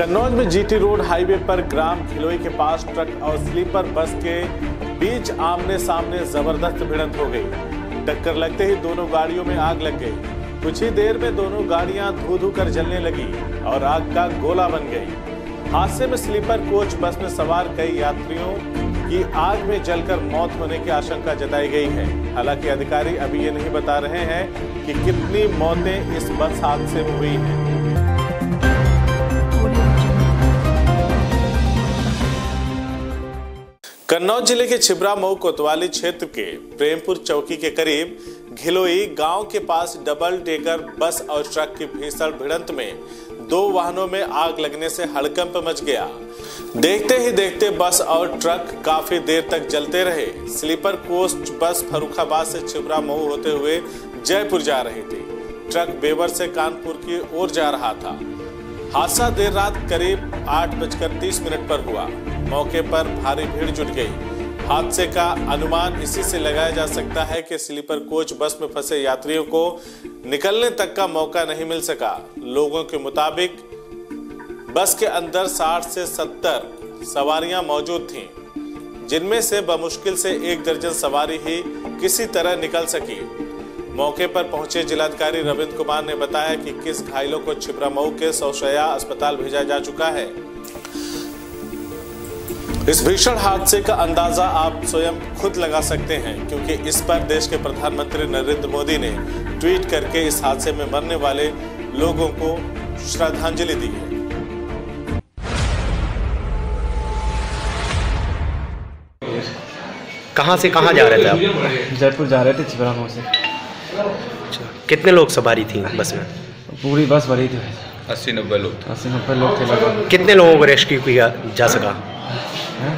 कन्नौज में GT road highway पर ग्राम खिलोई के पास ट्रक और स्लीपर बस के बीच आमने सामने ज़बरदस्त भिड़ंत हो गई। टक्कर लगते ही दोनों गाड़ियों में आग लग गई। कुछ ही देर में दोनों गाड़ियाँ धू धू कर जलने लगी और आग का गोला बन गई। हादसे में स्लीपर कोच बस में सवार कई यात्रियों की आग में जलकर मौत होने की आशंका जताई गई है। हालाँकि अधिकारी अभी ये नहीं बता रहे हैं कि कितनी मौतें इस बस हादसे में हुई हैं। कन्नौज ज़िले के छिबरा मऊ कोतवाली क्षेत्र के प्रेमपुर चौकी के करीब घिलोई गाँव के पास डबल डेकर बस और ट्रक की भीषण भिड़ंत में दो वाहनों में आग लगने से हड़कंप मच गया। देखते ही देखते बस और ट्रक काफ़ी देर तक जलते रहे। स्लीपर कोच बस फरुखाबाद से छिबरा मऊ होते हुए जयपुर जा रही थी। ट्रक बेवर से कानपुर की ओर जा रहा था। हादसा देर रात करीब आठ बजकर तीस मिनट पर हुआ। मौके पर भारी भीड़ जुट गई। हादसे का अनुमान इसी से लगाया जा सकता है कि स्लीपर कोच बस में फंसे यात्रियों को निकलने तक का मौका नहीं मिल सका। लोगों के मुताबिक, बस के अंदर 60 से 70 सवारियाँ मौजूद थीं, जिनमें से बमुश्किल से एक दर्जन सवारी ही किसी तरह निकल सकी। मौके पर पहुँचे जिलाधिकारी रविंद्र कुमार ने बताया कि किस घायलों को छिबरा मऊ के सौशया अस्पताल भेजा जा चुका है। इस भीषण हादसे का अंदाज़ा आप स्वयं खुद लगा सकते हैं क्योंकि इस पर देश के प्रधानमंत्री नरेंद्र मोदी ने ट्वीट करके इस हादसे में मरने वाले लोगों को श्रद्धांजलि दी है। कहाँ से कहाँ जा रहे थे आप? जयपुर जा रहे थे छिबरा मोड़ से। अच्छा कितने लोग सवारी थी बस में? पूरी बस भरी थी। अस्सी नब्बे लोग अस्सी नब्बे लोग थे लगभग। कितने लोगों को रेस्क्यू किया जा सका? हैं?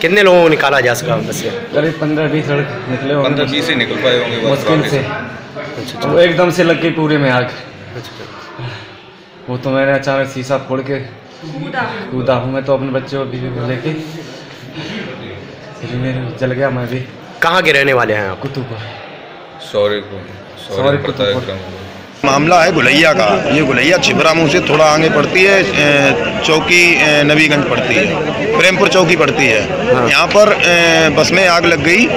कितने लोगों को निकाला जा सका बस से? करीब पंद्रह बीस लड़के निकले होंगे। पंद्रह बीस ही निकल पाए होंगे मुश्किल से। अच्छा वो एकदम से लग गई पूरे में आग। अच्छा। वो तो मैंने अचानक शीशा फोड़ के कूदा। हूँ मैं तो अपने बच्चे को बीवी को लेके। मेरे जल गया मैं भी। कहाँ के रहने वाले हैं आप? कुतुब सौरे को सौरे है मामला है गुलैया का। ये गुलैया छिबरा मुँह से थोड़ा आगे पड़ती है चौकी नबीगंज पड़ती है। प्रेमपुर चौकी पड़ती है। यहाँ पर बस में आग लग गई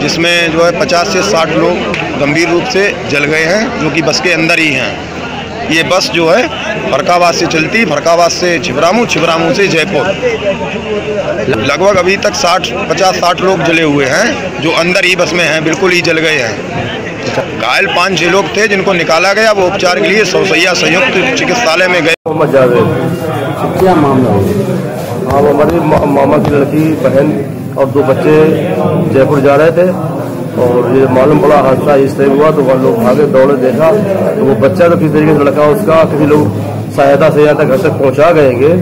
जिसमें जो है 50 से 60 लोग गंभीर रूप से जल गए हैं जो कि बस के अंदर ही हैं। ये बस जो है फरकाबाद से चलती फरकाबाद से छिबरामू छिबरामू से जयपुर। लगभग अभी तक 60 50 60 लोग जले हुए हैं जो अंदर ही बस में हैं बिल्कुल ही जल गए हैं। घायल पाँच छह लोग थे जिनको निकाला गया। वो उपचार के लिए सौसैया संयुक्त चिकित्सालय में गए। मोहम्मद क्या मामला हाँ? मामा की लड़की, बहन और दो बच्चे जयपुर जा रहे थे और ये मालूम पड़ा हादसा इस तरह हुआ तो वह लोग भागे, दौड़े, देखा। तो वो बच्चा तो किस तरीके से लड़का, उसका किसी लोग सहायता से यहाँ तक घर तक पहुँचा गएँगे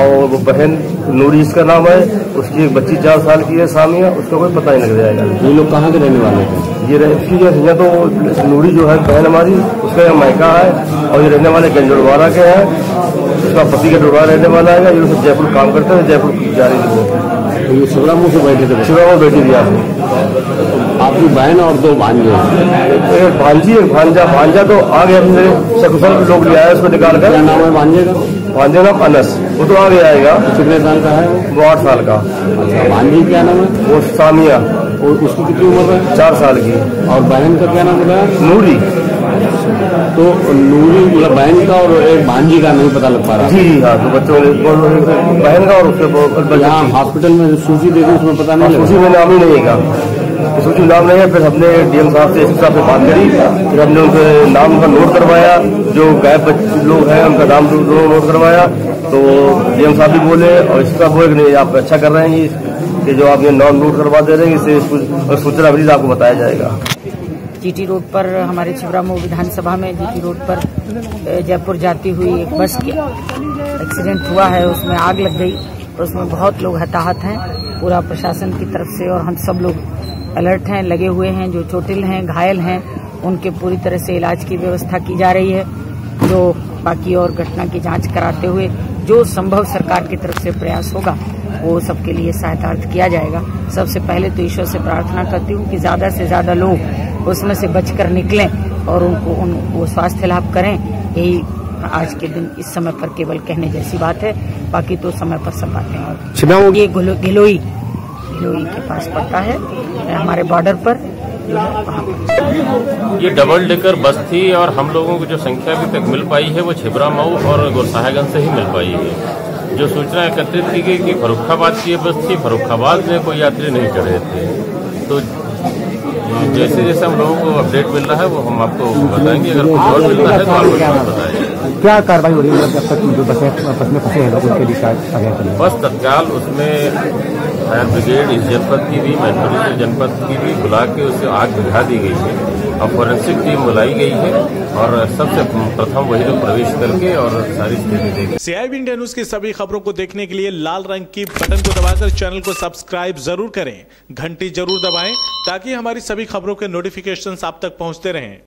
और वो बहन नूरी इसका नाम है उसकी एक बच्ची चार साल की है सामिया उसका कोई पता ही नहीं लग जाएगा। ये लोग कहाँ के रहने वाले हैं? ये रह- इसकी जो है तो नूरी जो है बहन हमारी उसका यहाँ मायका है और ये रहने वाले गंजोड़वाड़ा के हैं। उसका पति का रहने वाला है ये सब जयपुर काम करते हैं जयपुर जा रही थी ये से बैठे थे शिवरा मुँह बैठी थी आप आपकी बहन और दो भांजे एक भांजी एक भांजा भांजा तो आ गया अपने सकुशल लोग ले आए उसको निकाल कर। क्या नाम है भांजे का? भांजे नाम अनस वो तो आ गया आएगा। कितने साल का है वो? आठ साल का। भांजी क्या नाम है? वो सामिया। और उसकी कितनी उम्र है? चार साल की। और बहन का क्या नाम है? नूरी। तो नूरी मतलब बहन का और एक भांजी का नहीं पता लग पा रहा। जी जी हाँ तो बच्चों ने बहन का और उसके यहाँ हॉस्पिटल में सूची देखी उसमें पता नहीं सूची में नाम ही नहीं है सूची नाम नहीं है फिर हमने डीएम साहब से एस साहब से बात करी। फिर हमने उनके नाम का नोट करवाया जो गायब लोग हैं उनका नाम नोट करवाया तो डीएम साहब भी बोले और इस साहब बोले कि नहीं आप अच्छा कर रहे हैं कि जो आप ये नाम नोट करवा दे रहे हैं इससे सूचना मरीज़ आपको बताया जाएगा। जीटी रोड पर, हमारे छिबरामऊ विधानसभा में जीटी रोड पर जयपुर जाती हुई एक बस की एक्सीडेंट हुआ है, उसमें आग लग गई और उसमें बहुत लोग हताहत हैं। पूरा प्रशासन की तरफ़ से और हम सब लोग अलर्ट हैं, लगे हुए हैं, जो चोटिल हैं, घायल हैं, उनके पूरी तरह से इलाज की व्यवस्था की जा रही है। जो बाकी और घटना की जाँच कराते हुए जो संभव सरकार की तरफ़ से प्रयास होगा, वो सबके लिए सहायतार्थ किया जाएगा। सबसे पहले तो ईश्वर से प्रार्थना करती हूँ कि ज़्यादा से ज़्यादा लोग उसमें से बचकर निकलें और उनको उनको स्वास्थ्य लाभ करें। यही आज के दिन इस समय पर केवल कहने जैसी बात है। बाकी तो समय पर सब बातें और ये गिलोई गिलोई के पास पड़ता है हमारे बॉर्डर पर। ये डबल डेकर बस थी और हम लोगों को जो संख्या अभी तक मिल पाई है वो छिबरा मऊ और गोरसाहेगंज से ही मिल पाई है। जो सूचना एकत्रित की गई कि फरुखाबाद की ये बस थी फरुखाबाद में कोई यात्री नहीं चढ़े थे। तो जैसे जैसे हम लोगों को अपडेट मिल रहा है वो हम आपको बताएँगे। अगर कुछ और मिलता है तो आपको बताएँगे। क्या कार्रवाई हो रही है जब तक जो बसें बस में फंसे हैं लोग उनके लिए बस तत्काल उसमें फायर ब्रिगेड इस जनपद की भी मैनपुरी जनपद की भी बुला के उसे आग बुझा दी गई है। और फोरेंसिक टीम बुलाई गई है और सबसे प्रथम वही लोग प्रवेश करके और सारी स्थिति देखें। सीआईबी इंडिया न्यूज़ की सभी खबरों को देखने के लिए लाल रंग की बटन को दबाकर चैनल को सब्सक्राइब ज़रूर करें। घंटी ज़रूर दबाएँ ताकि हमारी सभी खबरों के नोटिफिकेशन आप तक पहुँचते रहें।